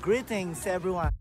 Greetings, everyone.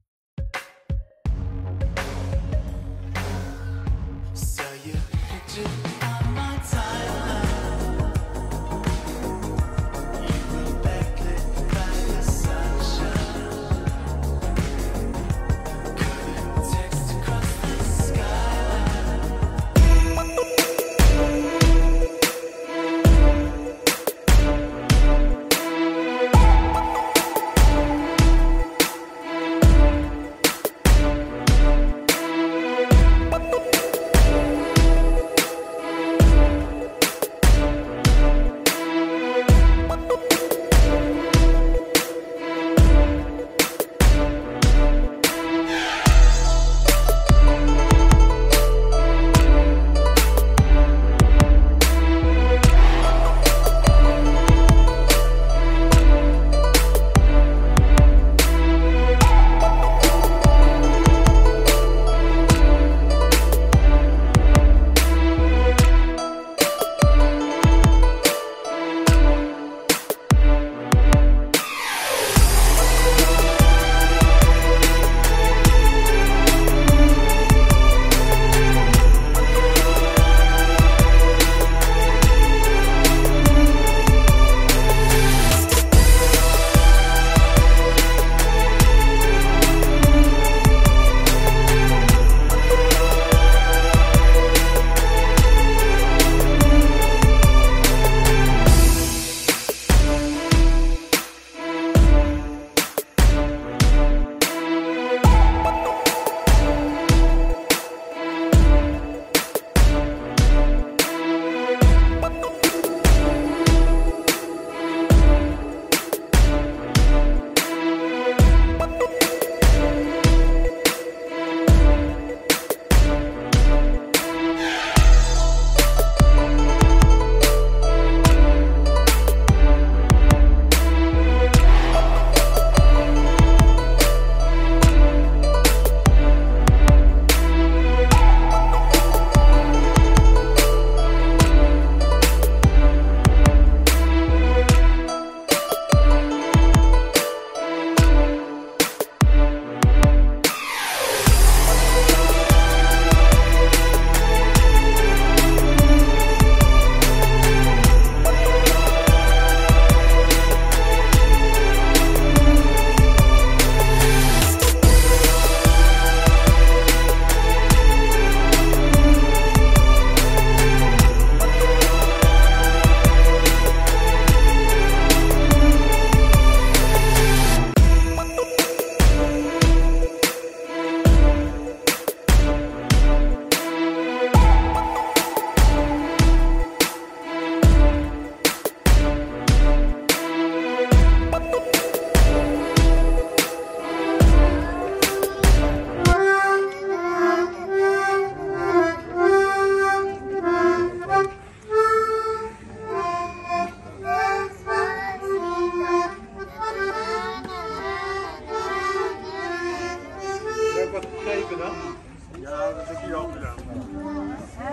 Ja, dat heb ik hier ook gedaan.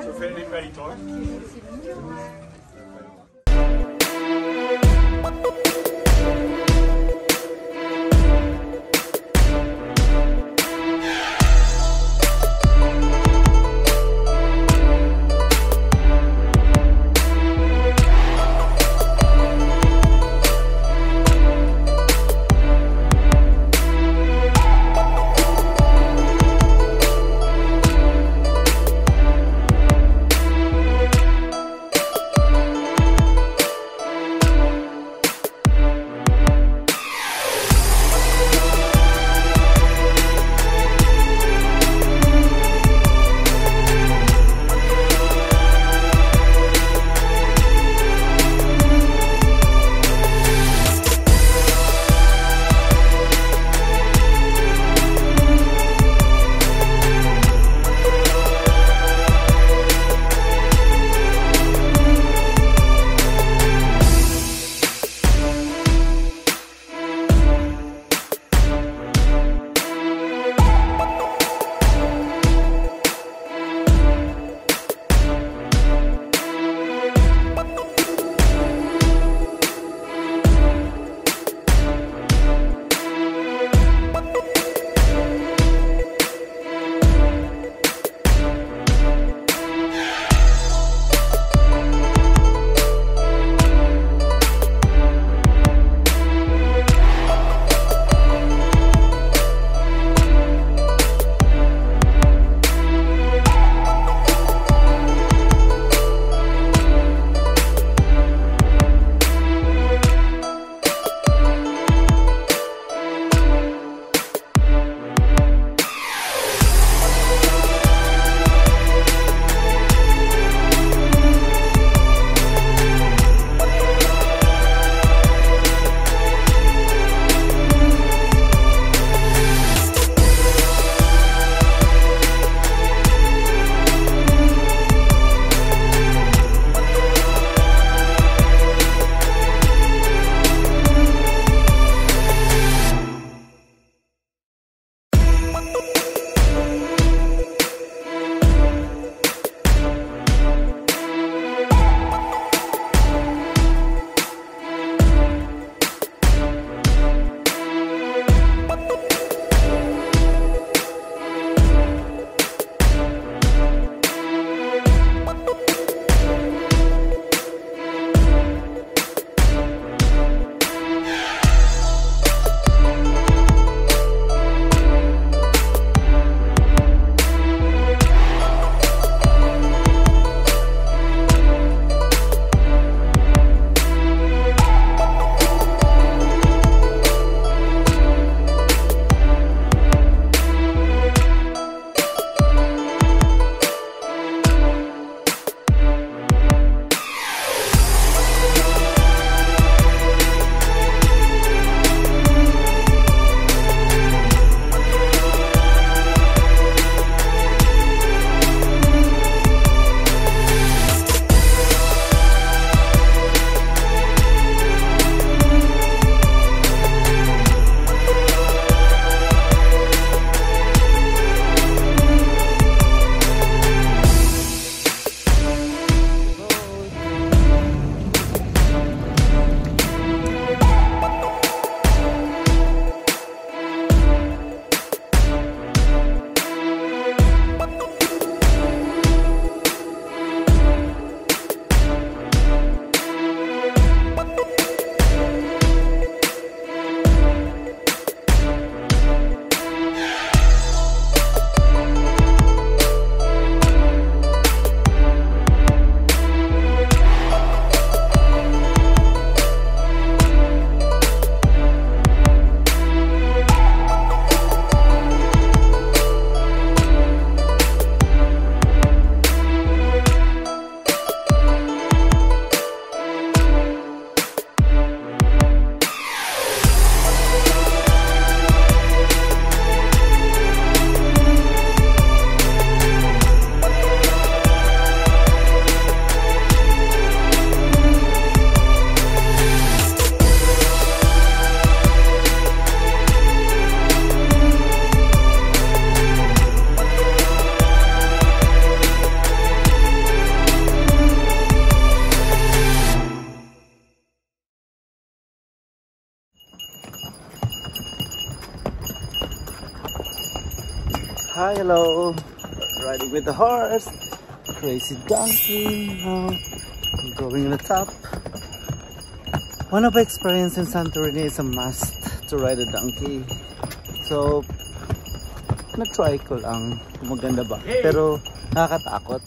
Zover ik weet hoor. Hi, hello. Riding with the horse. Crazy donkey. Oh, going on the top. One of the experience in Santorini is a must to ride a donkey. So, na-try ko lang kung maganda ba. Pero nakakatakot.